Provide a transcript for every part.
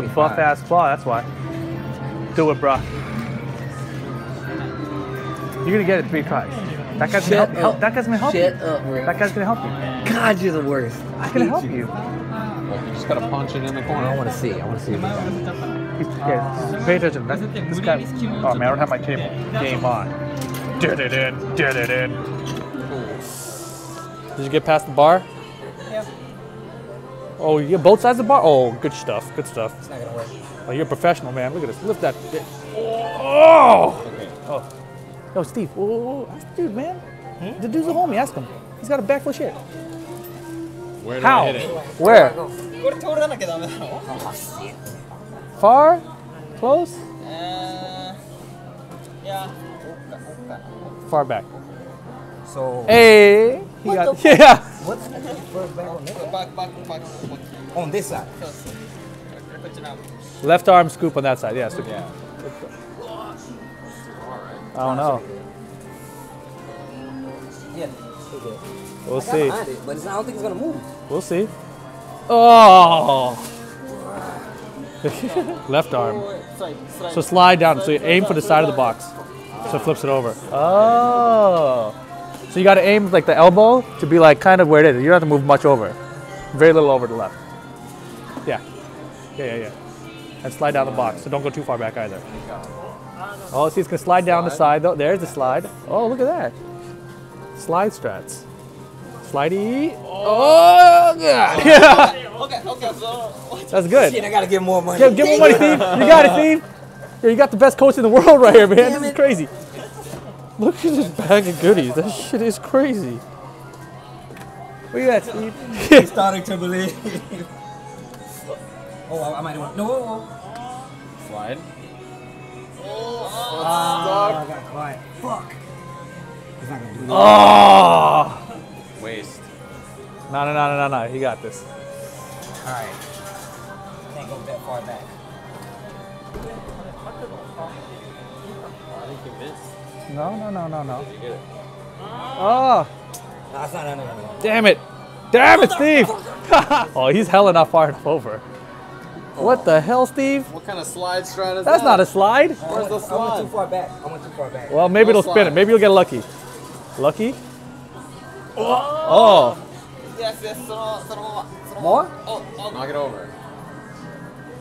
The buff ass claw, that's why. Do it, bruh. You're gonna get it three tries. That guy's gonna Shut help, help. up. That guy's gonna help Shut you. up. Uh, that guy's gonna help you. God, you're the worst. I He's gonna help you. you. Like, you just gotta punch it in the corner. I corner. want to see. I want to see. He's, yeah, pay attention. That's, this guy. Oh man, I don't have my cable. Game on. Did it in. Did it in. Did you get past the bar? Oh, you get both sides of the bar? Oh, good stuff. Good stuff. It's not going to work. Oh, you're a professional, man. Look at this. Lift that bit. Oh! Okay. Oh. Yo, Steve. Whoa, whoa, whoa. dude, man. Hmm? The dude's a homie. Ask him. He's got a back full shit. Where How? Where? Far? Close? Uh, yeah. Far back. So. Hey! He got, yeah! What's the first back on this side? Back, back, back. On this side? Left arm scoop on that side, yeah. So yeah. I don't know. Yeah. We'll see. It, but I don't think it's going to move. We'll see. Oh! Left arm. So slide down. So you aim for the side of the box. So it flips it over. Oh! So you gotta aim like the elbow to be like kind of where it is. You don't have to move much over. Very little over the left. Yeah. Yeah, yeah, yeah. And slide down the box, so don't go too far back either. Oh, see, it's gonna slide down the side though. There's the slide. Oh, look at that. Slide strats. Slidey. Oh, God. Yeah. Okay, okay, so. That's good. Shit, I gotta get more money. Give get more money, Steve. You got it, Steve. Yeah, you got the best coach in the world right here, man. This is it. crazy. Look at this bag of goodies. That shit is crazy. Look at that, He's starting to believe. oh, I, I might want. No. Oh, Slide. oh, I got quiet. Fuck. He's not gonna do that. Oh! Waste. No, no, no, no, no, no. He got this. All right. Can't go that far back. I think you missed. No, no, no, no, no. Oh. Ah. No, not. Damn it. Damn it, Steve. oh, he's hella not far enough over. What the hell, Steve? What kind of slide strat is That's that? That's not a slide. Where's the slide? I went too far back. I went too far back. Well, maybe no it'll slide. spin it. Maybe you'll get lucky. Lucky? Oh. oh. Yes, yes. More? Oh, oh. Knock it over.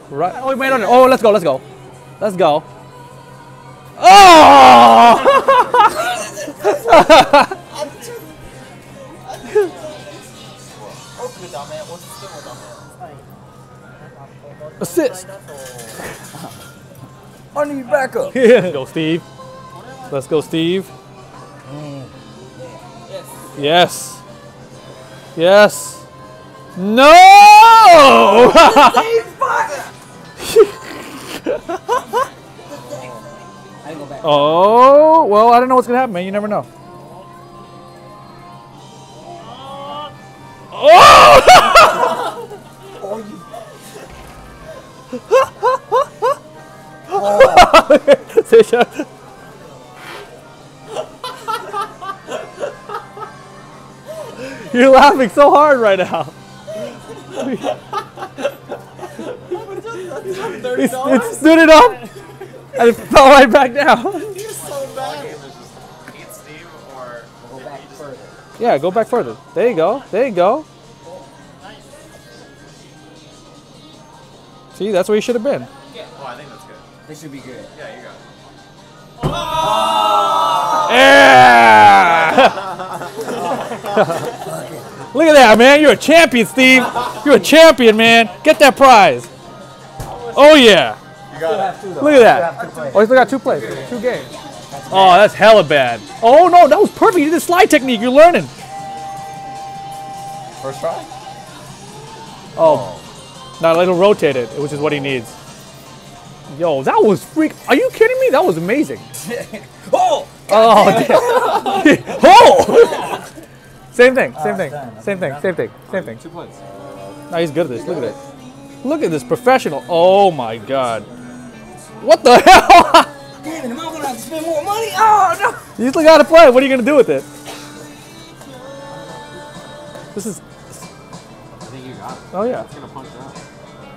Right. Oh, wait, on it. Oh, let's go. Let's go. Let's go. Oh! Assist. I need backup. Let's go, Steve. Let's go, Steve. Yes. Yes. No! oh, well, I don't know what's going to happen, man. You never know. Oh! Sasha. You're laughing so hard right now. It stood it up and it fell right back down. Game is just beat Steve or Go back further. Yeah, go back further. There you go. There you go. See, that's where you should have been. Oh, I think that's good. This should be good. Yeah, you got it. Oh! Yeah! Look at that, man. You're a champion, Steve. You're a champion, man. Get that prize. Oh, yeah. You got it. Look at that. Oh, you still got two plays, two games. Oh, that's hella bad. Oh, no, that was perfect. You did the slide technique. You're learning. First try? Oh, now it'll rotate it, which is what he needs. Yo, that was freak. Are you kidding me? That was amazing. Oh! Oh, damn. oh! Same thing, ah, same thing, done. same thing, same thing, same thing. Two plays. No, he's good at this. Look at it. Look at this professional. Oh my god. What the hell? Damn it, am I gonna have to spend more money? Oh, no! you still gotta play. What are you gonna do with it? This is. I think you got it. Oh yeah. It's gonna punch it out.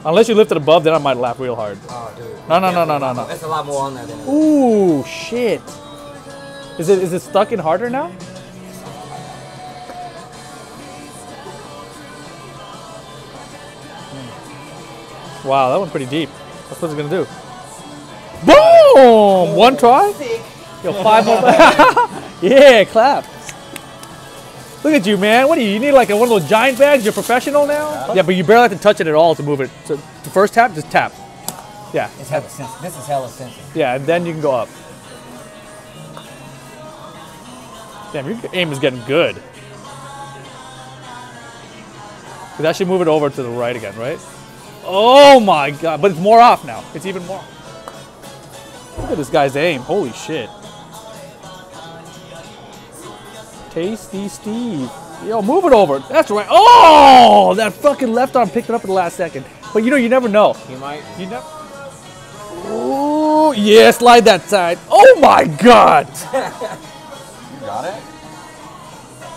Unless you lift it above, then I might laugh real hard. Oh, dude. No, no, no, no, no, no. There's a lot more on there than it is. Ooh, shit. Is it is it stuck in harder now? Hmm. Wow, that went pretty deep. That's what it's gonna do. Boom! One try? Yo, five more. yeah, clap. Look at you, man. What do you? You need like a, one of those giant bags? You're professional now? Yeah, but you barely have to touch it at all to move it. So the first tap, just tap. Yeah, It's hella sensitive. This is hella sensitive. yeah, and then you can go up. Damn, your aim is getting good. But that should move it over to the right again, right? Oh my god, but it's more off now. It's even more. Look at this guy's aim. Holy shit. Tasty Steve. Yo, move it over. That's right. Oh, that fucking left arm picked it up at the last second. But you know, you never know. He might. You never. Ooh, yeah, slide that side. Oh my god. You got it?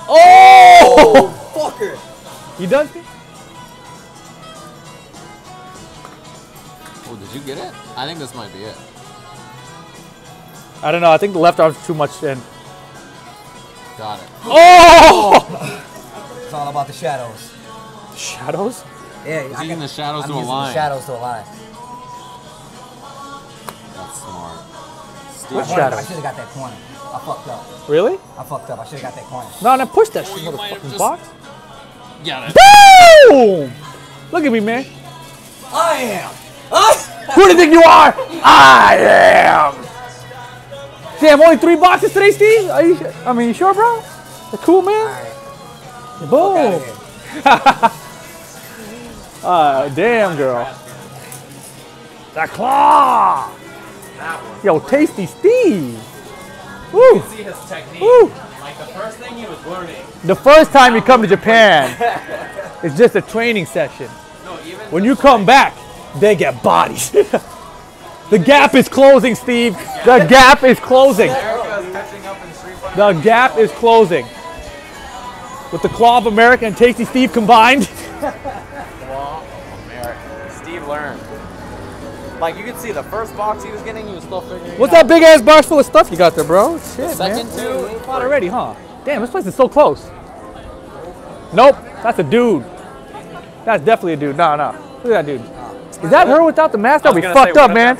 Oh! Fucker! You done? Steve? Oh, did you get it? I think this might be it. I don't know. I think the left arm's too much in. Got it. Oh! It's all about the shadows. Shadows? Yeah, He's using can- the shadows I'm to using align. the shadows to align. That's smart. I Steve, What wanted- shadows? I should have got that corner. I fucked up. Really? I fucked up. I should have got that corner. No, no, push that shit you might have motherfucking just- box. got it. Boom! Look at me, man. I am! I Who do you think you are? I am. Damn, only three boxes today, Steve? Are you? I mean, you sure, bro? You're cool, man. Alright, Boom. out. Uh, damn, girl. That claw. That one. Yo, tasty Steve. Woo. See his technique. Woo. Like the first thing he was learning. The first time you come to Japan, it's just a training session. No, even When you come back, they get bodies. the gap is closing, Steve. The gap is closing. America is catching up in Street Fighter. The gap is closing. With the Claw of America and Tasty Steve combined. Claw of America. Steve learned. Like you could see the first box he was getting, he was still figuring. What's out. that big ass box full of stuff you got there, bro? Shit, Second man. two. Already, huh? Damn, this place is so close. Nope, that's a dude. That's definitely a dude. No, no. Look at that dude. Is that her without the mask? That'd be fucked up, man.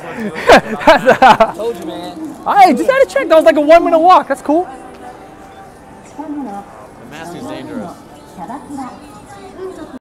Told you, man. Hey, just had to check. That was like a one minute walk. That's cool.